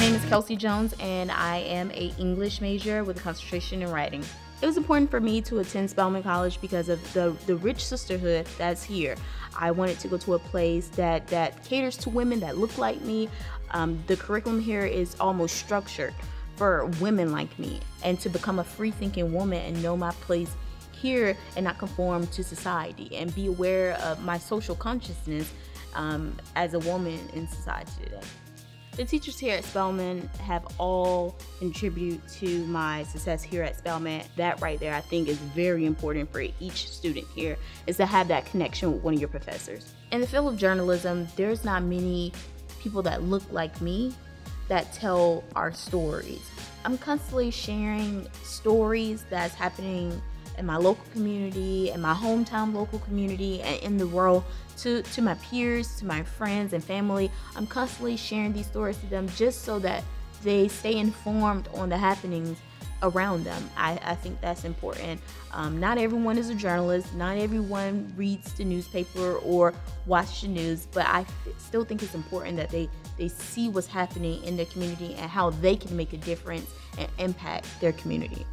name is Kelsey Jones, and I am a English major with a concentration in writing. It was important for me to attend Spelman College because of the, the rich sisterhood that's here. I wanted to go to a place that, that caters to women that look like me. Um, the curriculum here is almost structured for women like me and to become a free thinking woman and know my place here and not conform to society and be aware of my social consciousness um, as a woman in society today. The teachers here at Spelman have all contributed to my success here at Spelman. That right there, I think, is very important for each student here, is to have that connection with one of your professors. In the field of journalism, there's not many people that look like me that tell our stories. I'm constantly sharing stories that's happening in my local community, in my hometown local community, and in the world to, to my peers, to my friends and family. I'm constantly sharing these stories to them just so that they stay informed on the happenings around them. I, I think that's important. Um, not everyone is a journalist, not everyone reads the newspaper or watch the news, but I still think it's important that they, they see what's happening in their community and how they can make a difference and impact their community.